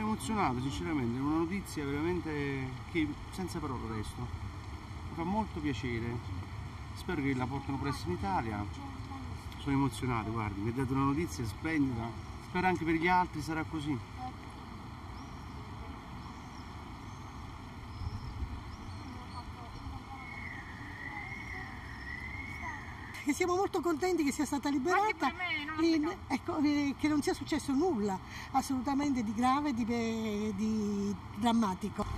emozionato sinceramente, è una notizia veramente che senza parole resto. Mi fa molto piacere, spero che la portino presto in Italia. Sono emozionato, guardi, mi ha dato una notizia splendida, spero anche per gli altri sarà così. Che siamo molto contenti che sia stata liberata, in, ecco, eh, che non sia successo nulla assolutamente di grave, di, di drammatico.